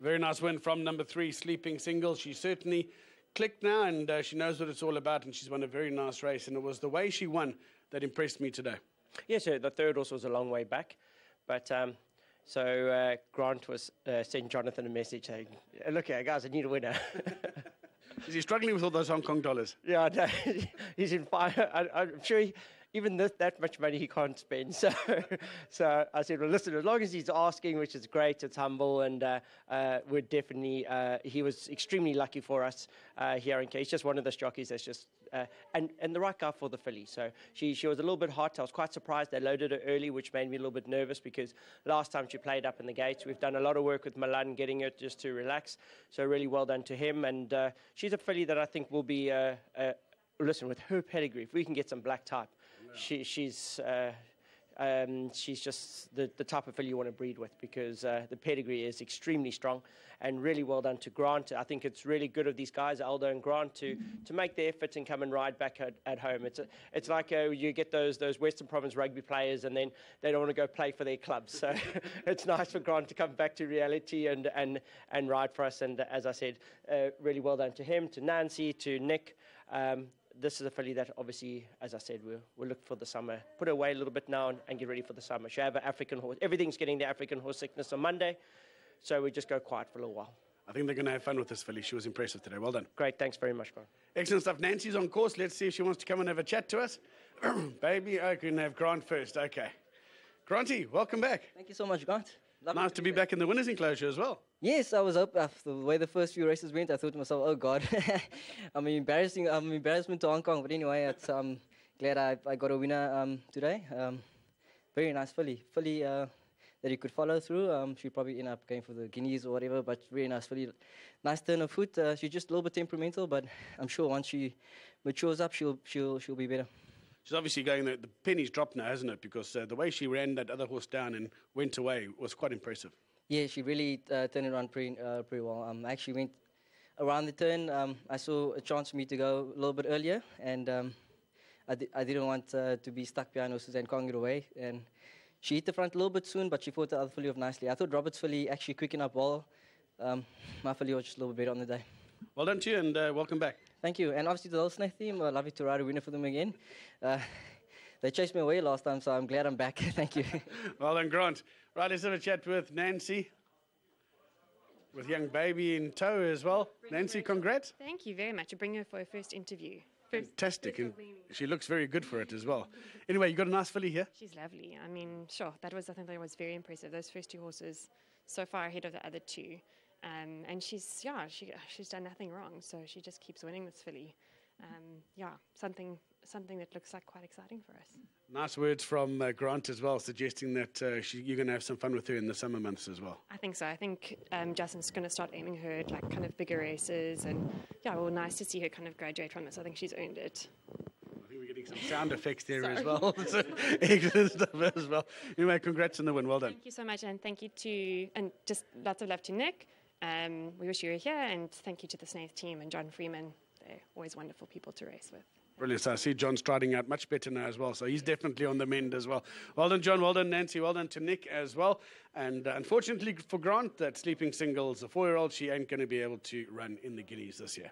very nice win from number three, Sleeping Single. She certainly clicked now and uh, she knows what it's all about and she's won a very nice race. And it was the way she won that impressed me today. Yes, yeah, so the third also was a long way back. But um, so uh, Grant was uh, sending Jonathan a message saying, Look here, guys, I need a winner. Is he struggling with all those Hong Kong dollars? Yeah, no, he's in fire. I, am sure he, even that much money he can't spend. So, so I said, well, listen, as long as he's asking, which is great, it's humble, and uh, uh, we're definitely, uh, he was extremely lucky for us uh, here in case. Just one of those jockeys that's just, uh, and, and the right guy for the filly. So she, she was a little bit hot. I was quite surprised they loaded her early, which made me a little bit nervous because last time she played up in the gates, we've done a lot of work with Milan getting her just to relax. So really well done to him. And uh, she's a filly that I think will be, listen, with her pedigree, if we can get some black type, she, she's uh, um, she's just the, the type of filly you want to breed with because uh, the pedigree is extremely strong and really well done to Grant. I think it's really good of these guys, Aldo and Grant, to, to make the effort and come and ride back at, at home. It's, a, it's like uh, you get those, those Western Province rugby players and then they don't want to go play for their clubs. So it's nice for Grant to come back to reality and, and, and ride for us. And as I said, uh, really well done to him, to Nancy, to Nick. Um, this is a filly that obviously, as I said, we'll, we'll look for the summer. Put her away a little bit now and, and get ready for the summer. She have an African horse. Everything's getting the African horse sickness on Monday, so we just go quiet for a little while. I think they're going to have fun with this filly. She was impressive today. Well done. Great. Thanks very much, Grant. Excellent stuff. Nancy's on course. Let's see if she wants to come and have a chat to us. Baby, I can have Grant first. Okay. Granty, welcome back. Thank you so much, Grant. Lovely nice to be, back in the winners' enclosure as well. Yes, I was up after the way the first few races went. I thought to myself, "Oh God, I'm embarrassing. I'm embarrassment to Hong Kong." But anyway, it's, I'm glad I, I got a winner um, today. Um, very nice filly, filly uh, that you could follow through. Um, she probably end up going for the guineas or whatever, but very nice filly. Nice turn of foot. Uh, she's just a little bit temperamental, but I'm sure once she matures up, she'll she'll she'll be better. She's obviously going. The, the penny's dropped now, hasn't it? Because uh, the way she ran that other horse down and went away was quite impressive. Yeah, she really uh, turned it around pretty, uh, pretty well. Um, I actually went around the turn. Um, I saw a chance for me to go a little bit earlier, and um, I, di- I didn't want uh, to be stuck behind Suzanne Kong away. And she hit the front a little bit soon, but she fought the other filly off nicely. I thought Robert's filly actually quick enough well. Um, my filly was just a little bit better on the day. Well done to you, and uh, welcome back. Thank you. And obviously the Ulster team, I'd love you to ride a winner for them again. Uh, they chased me away last time, so I'm glad I'm back. Thank you. well done, Grant. Right, let's have a chat with Nancy. With young baby in tow as well. Nancy, congrats. Thank you very much. I bring her for her first interview. First Fantastic. And she looks very good for it as well. Anyway, you got a nice filly here. She's lovely. I mean, sure, that was, I think that was very impressive. Those first two horses so far ahead of the other two. Um, and she's, yeah, she, she's done nothing wrong. So she just keeps winning this filly. Um, yeah, something something that looks like quite exciting for us. Nice words from uh, Grant as well, suggesting that uh, she, you're going to have some fun with her in the summer months as well. I think so. I think um, Justin's going to start aiming her at like kind of bigger races, and yeah, well, nice to see her kind of graduate from this. I think she's earned it. I think we're getting some sound effects there as well. so, excellent stuff as well. Anyway, congrats on the win. Well done. Thank you so much, and thank you to and just lots of love to Nick. Um, we wish you were here, and thank you to the Snaith team and John Freeman. They're always wonderful people to race with. Brilliant. So I see John striding out much better now as well. So he's definitely on the mend as well. Well done, John. Well done, Nancy. Well done to Nick as well. And uh, unfortunately for Grant, that sleeping singles, a four year old, she ain't going to be able to run in the Guineas this year.